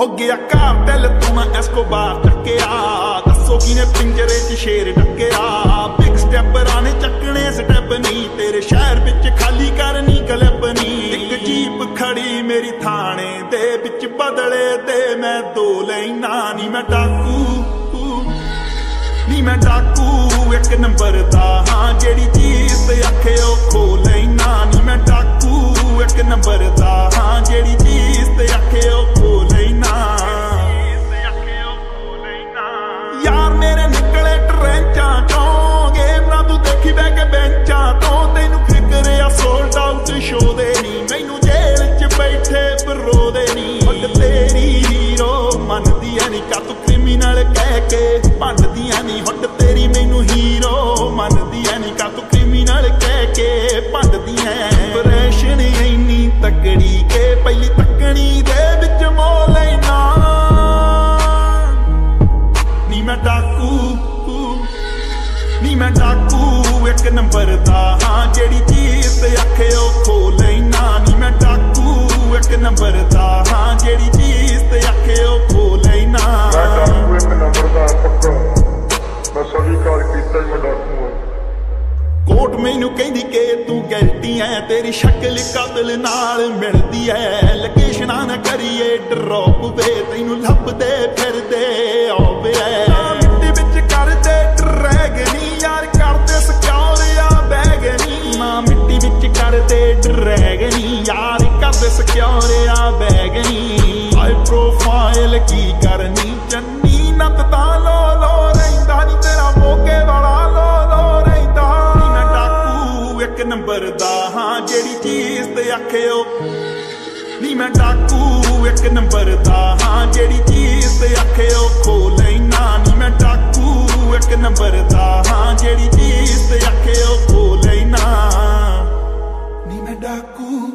ਹੋ ਗਿਆ ਕਾਰਟਲ ਤੂੰ ਮੈਂ ਐਸਕੋਬਾਰ ਟੱਕਿਆ ਦੱਸੋ ਕਿਨੇ ਪਿੰਜਰੇ 'ਚ ਸ਼ੇਰ ਟੱਕਿਆ ਬਿਗ ਸਟੈਪਰਾਂ ਨੇ ਚੱਕਣੇ ਸਟੈਪ ਨਹੀਂ। ਤੇਰੇ ਸ਼ਹਿਰ ਵਿੱਚ ਖਾਲੀ ਕਰਨੀ ਕਲਪ ਨਹੀਂ ਇੱਕ ਜੀਪ ਖੜੀ ਮੇਰੀ ਥਾਣੇ ਦੇ ਵਿੱਚ ਬਦਲੇ ਤੇ ਮੈਂ ਦੋ ਲੈਣਾ ਨਹੀਂ ਮੈਂ ਡਾਕੂ, ਨੀ ਮੈਂ ਡਾਕੂ। ਇੱਕ ਨੰਬਰ ਦਾ ਹਾਂ ਨੰਬਰ ਹਾਂ, ਜਿਹੜੀ ਚੀਜ਼ ਤੇ ਅੱਖੇ ਉਹ ਖੋ ਲੈਣਾ ਯਾਰ ਮੇਰੇ ਨਿਕਲੇ ਟਰੈਂਚਾਂ ਚੋਂ, ਗੇਮ ਨਾ ਤੂੰ ਦੇਖੀ ਬੈ ਕੇ ਬੈਂਚਾਂ ਤੋਂ। ਤੈਨੂੰ ਫਿਕਰ ਆ ਸੋਲਡ ਆਊਟ ਸ਼ੋ ਦੇ ਨਹੀਂ। ਮੈਨੂੰ ਜੇਲ੍ਹ 'ਚ ਬੈਠੇ ਬਰੋ ਦੇ ਨਹੀਂ। ਹੱਟ ਤੇਰੀ ਹੀਰੋ ਮੰਨਦੀ ਐ ਨਹੀਂ ਕਾ ਤੂੰ ਕ੍ਰਿਮੀਨਲ ਕਹਿ ਕੇ ਭੰਡਦੀਆਂ ਨਹੀਂ। ਹੱਟ ਕੇ ਪਹਿਲੀ ਤੱਕਣੀ ਦੇ ਵਿੱਚ ਮੋ ਲੈਣਾ। ਨੀ ਮੈਂ ਡਾਕੂ, ਨੀ ਮੈਂ ਡਾਕੂ, ਇੱਕ ਨੰਬਰ ਦਾ ਹਾਂ, ਜਿਹੜੀ ਚੀਜ਼ ਤੇ ਅੱਖੇ ਉਹ ਖੋ ਲੈਣਾ। ਕਹਿੰਦੀ ਕਿ ਤੂੰ ਗਲਤੀ ਐ ਤੇਰੀ ਸ਼ਕਲ ਕਾਤਲ ਨਾਲ ਮਿਲਦੀ ਐ। ਲੋਕੇਸ਼ਨਾਂ ਨਾ ਕਰੀਏ ਡਰੌਪ ਵੇ ਤੈਨੂੰ ਲੱਭਦੇ ਫਿਰਦੇ ਆਵੇ। ਮਿੱਟੀ ਵਿੱਚ ਕਰਦੇ ਡਰੈਗਨੀ ਯਾਰ ਕਰਦੇ ਸਕਿਉਰ ਆ ਬੈਗਨੀ ਨਾ ਮਿੱਟੀ ਵਿੱਚ ਕਰਦੇ ਡਰੈਗਨੀ ਯਾਰ ਕਰਦੇ ਸਕਿਉਰ ਆ ਬੈਗਨੀ ਹਾਈ ਪ੍ਰੋਫਾਈਲ ਕੀ ਕਰਨੀ ਚੰਨੀ ਨੱਤ ਤਾਂ ਨੰਬਰ ਦਾ, ਹਾਂ, ਜਿਹੜੀ ਚੀਜ਼ ਤੇ ਆਖਿਓ। ਨੀ, ਮੈਂ ਡਾਕੂ ਇੱਕ ਨੰਬਰ ਦਾ, ਹਾਂ, ਜਿਹੜੀ ਚੀਜ਼ ਤੇ ਆਖਿਓ। ਖੋ ਨਾ ਨੀ, ਮੈਂ ਡਾਕੂ ਇੱਕ ਨੰਬਰ ਦਾ, ਹਾਂ, ਜਿਹੜੀ ਚੀਜ਼ ਤੇ ਆਖਿਓ। ਖੋ ਨਾ ਨੀ, ਮੈਂ ਡਾਕੂ